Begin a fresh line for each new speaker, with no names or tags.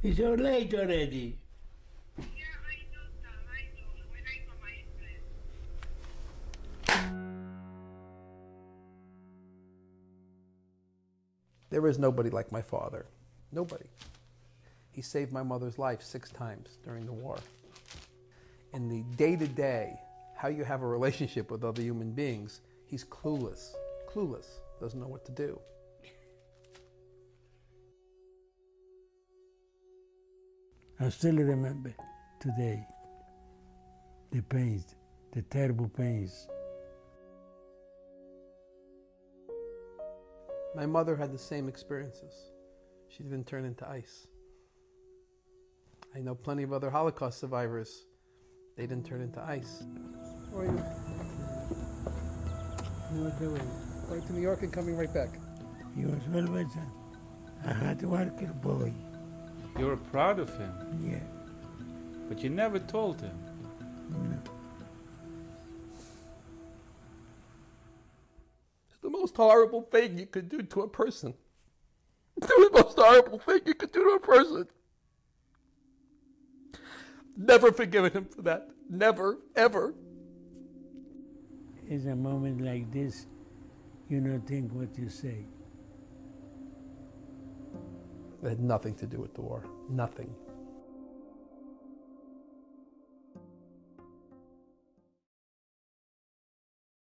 It's so late already.
There is nobody like my father. Nobody. He saved my mother's life six times during the war. In the day to day, how you have a relationship with other human beings, he's clueless. Clueless. Doesn't know what to do.
I still remember today the pains, the terrible pains.
My mother had the same experiences. She didn't turn into ice. I know plenty of other Holocaust survivors. They didn't turn into ice. How are you?
You doing.
Going to New York and coming right back.
He was always a, a hard worker boy.
You were proud of him,
Yeah.
but you never told him.
It's the most horrible thing you could do to a person. It's the most horrible thing you could do to a person. Never forgiven him for that. Never, ever.
In a moment like this, you don't think what you say.
It had nothing to do with the war. Nothing.